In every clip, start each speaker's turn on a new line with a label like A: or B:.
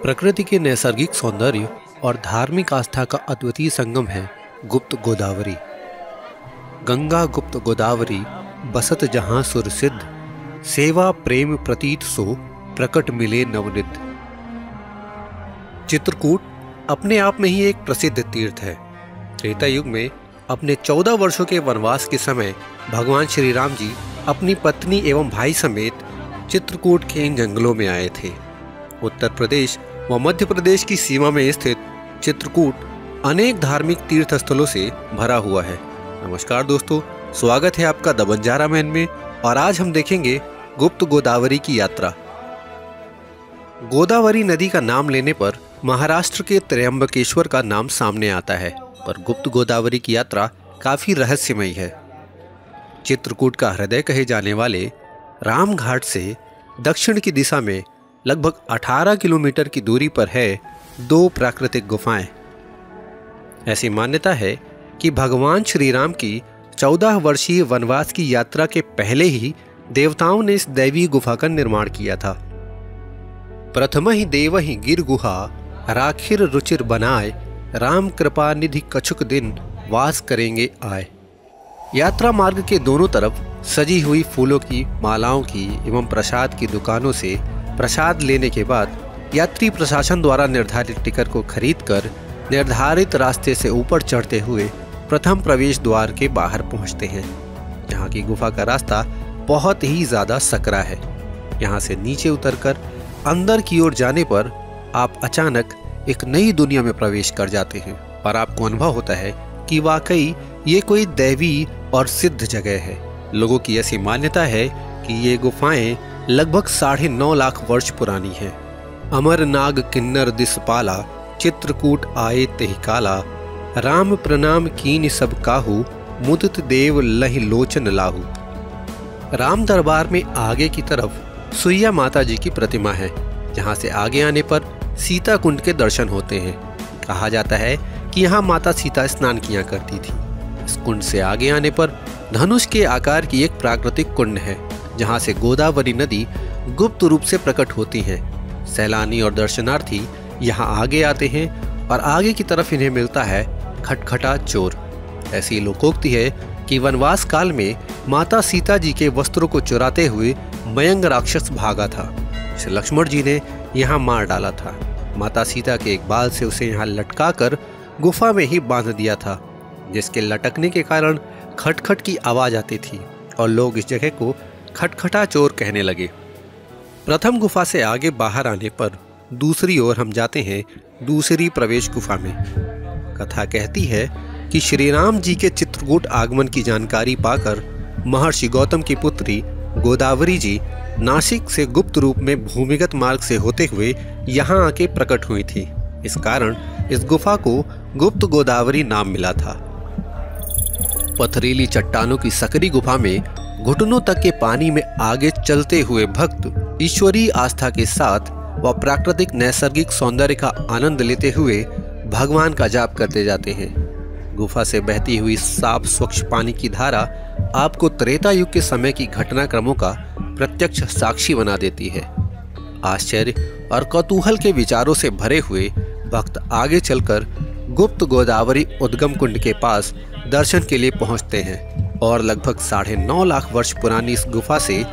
A: प्रकृति के नैसर्गिक सौंदर्य और धार्मिक आस्था का अद्वितीय संगम है गुप्त गोदावरी। गंगा गुप्त गोदावरी, बसत जहाँ सुर सिद्ध, सेवा प्रेम प्रतीत सो, प्रकट मिले नवनित। चित्रकूट अपने आप में ही एक प्रसिद्ध तीर्थ है। त्रेता युग में अपने चौदह वर्षों के वनवास के समय भगवान श्री राम जी अपनी पत्नी एवं भाई समेत चित्रकूट के इन जंगलों में आए थे। उत्तर प्रदेश व मध्य प्रदेश की सीमा में स्थित चित्रकूट अनेक धार्मिक तीर्थ स्थलों से भरा हुआ है। नमस्कार दोस्तों, स्वागत है आपका द बंजारा मैन में और आज हम देखेंगे गुप्त गोदावरी की यात्रा। गोदावरी नदी का नाम लेने पर महाराष्ट्र के त्र्यंबकेश्वर का नाम सामने आता है, पर गुप्त गोदावरी की यात्रा काफ़ी रहस्यमयी है। चित्रकूट का हृदय कहे जाने वाले रामघाट से दक्षिण की दिशा में लगभग 18 किलोमीटर की दूरी पर है दो प्राकृतिक गुफाएँ। ऐसी मान्यता है कि भगवान श्री राम की चौदह वर्षीय वनवास की यात्रा के पहले ही देवताओं ने इस दैवी गुफा का निर्माण किया था। प्रथम ही देव ही गिर गुहा, राखिर रुचिर बनाए, राम कृपा निधि कछुक दिन वास करेंगे आए। यात्रा मार्ग के दोनों तरफ़ सजी हुई फूलों की, मालाओं की एवं प्रसाद की दुकानों से प्रसाद लेने के बाद यात्री प्रशासन द्वारा निर्धारित टिकट को खरीदकर निर्धारित रास्ते से ऊपर चढ़ते हुए प्रथम प्रवेश द्वार के बाहर पहुँचते हैं यहाँ की गुफा का रास्ता बहुत ही ज़्यादा सकरा है। यहाँ से नीचे उतरकर अंदर की ओर जाने पर आप अचानक एक नई दुनिया में प्रवेश कर जाते हैं और आपको अनुभव होता है कि वाकई ये कोई दैवी और सिद्ध जगह है। लोगों की ऐसी मान्यता है कि ये गुफाएँ लगभग साढ़े नौ लाख वर्ष पुरानी है। अमर नाग किन्नर दिसपाला, चित्रकूट आए तेह काला, राम प्रणाम कीन सब काहू, मुदित देव लहि लोचन लाहू। राम दरबार में आगे की तरफ़ सुइया माता जी की प्रतिमा है, जहाँ से आगे आने पर सीता कुंड के दर्शन होते हैं। कहा जाता है कि यहाँ माता सीता स्नान किया करती थी। इस कुंड से आगे आने पर धनुष के आकार की एक प्राकृतिक कुंड है। जहाँ से गोदावरी नदी गुप्त रूप से प्रकट होती है। सैलानी और दर्शनार्थी यहाँ आगे आते हैं और आगे की तरफ़ इन्हें मिलता है खटखटा चोर। ऐसी लोकोक्ति है कि वनवास काल में माता सीता जी के वस्त्रों को चुराते हुए मयंग राक्षस भागा था। इसे लक्ष्मण जी ने यहाँ मार डाला था। माता सीता के एक बाल से उसे यहाँ लटका कर गुफा में ही बाँध दिया था, जिसके लटकने के कारण खटखट की आवाज़ आती थी और लोग इस जगह को खटखटा चोर कहने लगे। प्रथम गुफा से आगे बाहर आने पर दूसरी ओर हम जाते हैं दूसरी प्रवेश गुफा में। कथा कहती है कि श्री राम जी के चित्रकूट आगमन की जानकारी पाकर महर्षि गौतम की पुत्री गोदावरी जी नासिक से गुप्त रूप में भूमिगत मार्ग से होते हुए यहाँ आके प्रकट हुई थी। इस कारण इस गुफा को गुप्त गोदावरी नाम मिला था। पथरीली चट्टानों की सकरी गुफा में घुटनों तक के पानी में आगे चलते हुए भक्त ईश्वरीय आस्था के साथ व प्राकृतिक नैसर्गिक सौंदर्य का आनंद लेते हुए भगवान का जाप करते जाते हैं। गुफा से बहती हुई साफ़ स्वच्छ पानी की धारा आपको त्रेता युग के समय की घटनाक्रमों का प्रत्यक्ष साक्षी बना देती है। आश्चर्य और कौतूहल के विचारों से भरे हुए भक्त आगे चलकर गुप्त गोदावरी उद्गम कुंड के पास दर्शन के लिए पहुँचते हैं। और लगभग साढ़े नौ लाख वर्ष पुरानी इस गुफा से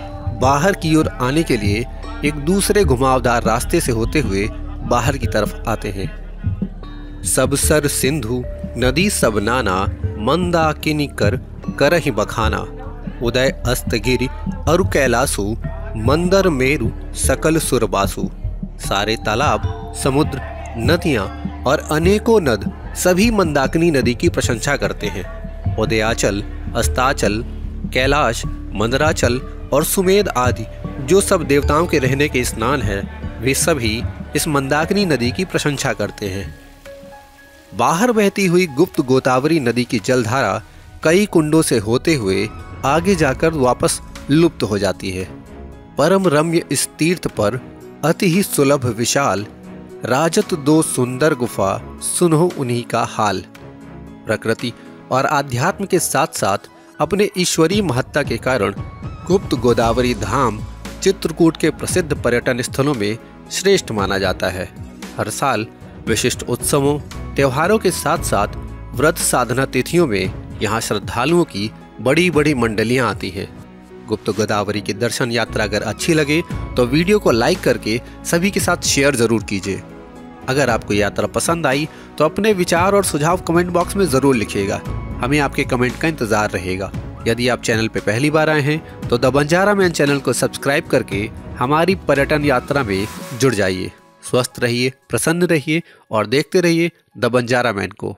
A: बाहर की ओर आने के लिए एक दूसरे घुमावदार रास्ते से होते हुए बाहर की तरफ़ आते हैं। सबसर सिंधु, नदी सब नाना, मंदा किनी कर, करही बखाना। उदय अस्तगिरी, अरु कैलासु, मंदर मेरु, सकल सुरबासु। सारे तालाब, समुद्र, नदियाँ और अनेकों नद सभी मंदाकिनी नदी की प्रशंसा करते हैं। उदयाचल अस्ताचल, कैलाश, मंदराचल और सुमेध आदि जो सब देवताओं के रहने के स्नान हैं, वे सभी इस मंदाकिनी नदी की प्रशंसा करते हैं। बाहर बहती हुई गुप्त गोदावरी नदी की जलधारा कई कुंडों से होते हुए आगे जाकर वापस लुप्त हो जाती है। परम रम्य इस तीर्थ पर अति ही सुलभ विशाल राजत दो सुंदर गुफा, सुनो उन्हीं का हाल। प्रकृति और आध्यात्म के साथ साथ अपने ईश्वरीय महत्ता के कारण गुप्त गोदावरी धाम चित्रकूट के प्रसिद्ध पर्यटन स्थलों में श्रेष्ठ माना जाता है। हर साल विशिष्ट उत्सवों, त्योहारों के साथ साथ व्रत साधना तिथियों में यहाँ श्रद्धालुओं की बड़ी बड़ी मंडलियाँ आती हैं। गुप्त गोदावरी की दर्शन यात्रा अगर अच्छी लगे तो वीडियो को लाइक करके सभी के साथ शेयर ज़रूर कीजिए। अगर आपको यात्रा पसंद आई तो अपने विचार और सुझाव कमेंट बॉक्स में ज़रूर लिखिएगा। हमें आपके कमेंट का इंतज़ार रहेगा। यदि आप चैनल पर पहली बार आए हैं तो द बंजारा मैन चैनल को सब्सक्राइब करके हमारी पर्यटन यात्रा में जुड़ जाइए। स्वस्थ रहिए, प्रसन्न रहिए और देखते रहिए द बंजारा मैन को।